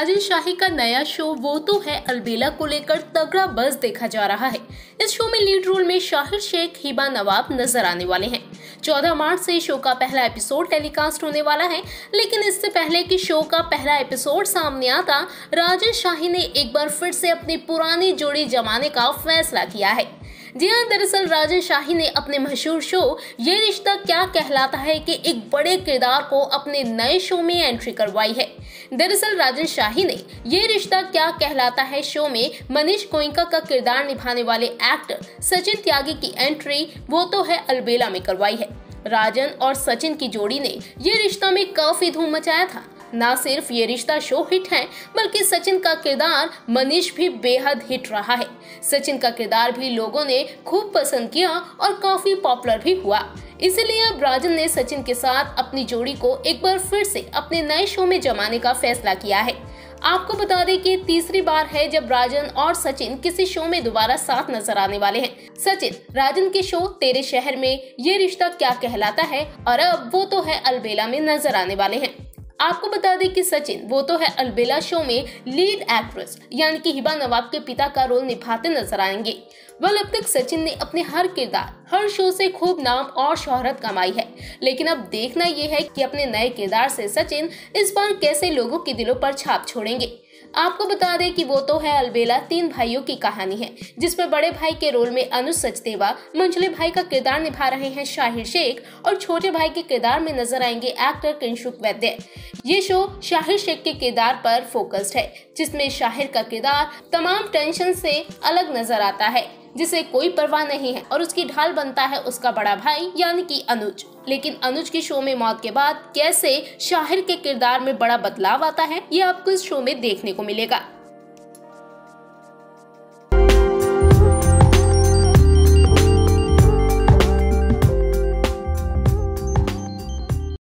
राजन शाही का नया शो, वो तो है अलबेला को लेकर तगड़ा बज देखा जा रहा है। इस शो में लीड रोल में शाहिर शेख, हिबा नवाब नज़र आने वाले हैं। 14 मार्च से शो का पहला एपिसोड टेलीकास्ट होने वाला है, लेकिन इससे पहले कि शो का पहला एपिसोड सामने आता राजन शाही ने एक बार फिर से अपनी पुरानी जोड़ी जमाने का फैसला किया है। जी हाँ दरअसल राजन शाही ने अपने मशहूर शो ये रिश्ता क्या कहलाता है कि एक बड़े किरदार को अपने नए शो में एंट्री करवाई है। दरअसल राजन शाही ने ये रिश्ता क्या कहलाता है शो में मनीष गोइंका का किरदार निभाने वाले एक्टर सचिन त्यागी की एंट्री वो तो है अलबेला में करवाई है। राजन और सचिन की जोड़ी ने ये रिश्ता में काफ़ी धूम मचाया था। न सिर्फ़ ये रिश्ता शो हिट है, बल्कि सचिन का किरदार मनीष भी बेहद हिट रहा है। सचिन का किरदार भी लोगों ने खूब पसंद किया और काफ़ी पॉपुलर भी हुआ। इसीलिए अब राजन ने सचिन के साथ अपनी जोड़ी को एक बार फिर से अपने नए शो में जमाने का फैसला किया है। आपको बता दें कि तीसरी बार है जब राजन और सचिन किसी शो में दोबारा साथ नज़र आने वाले हैं। सचिन, राजन के शो तेरे शहर में ये रिश्ता क्या कहलाता है? और अब वो तो है अलबेला में नज़र आने वाले हैं। आपको बता दें कि सचिन, वो तो है अलबेला शो में लीड एक्ट्रेस यानी कि हिबा नवाब के पिता का रोल निभाते नज़र आएँगे। वह अब तक सचिन ने अपने हर किरदार, हर शो से खूब नाम और शोहरत कमाई है। लेकिन अब देखना यह है कि अपने नए किरदार से सचिन इस बार कैसे लोगों के दिलों पर छाप छोड़ेंगे। आपको बता दें कि वो तो है अलबेला तीन भाइयों की कहानी है जिसमें बड़े भाई के रोल में अनु सचदेवा, मंझले भाई का किरदार निभा रहे हैं शाहिर शेख और छोटे भाई के किरदार में नज़र आएँगे एक्टर किंशुक वैद्य। ये शो शाहिर शेख के किरदार पर फोकस्ड है, जिसमें शाहिर का किरदार तमाम टेंशन से अलग नज़र आता है। जिसे कोई परवाह नहीं है और उसकी ढाल बनता है उसका बड़ा भाई, यानी कि अनुज। लेकिन अनुज की शो में मौत के बाद कैसे शाहिर के किरदार में बड़ा बदलाव आता है ये आपको इस शो में देखने को मिलेगा।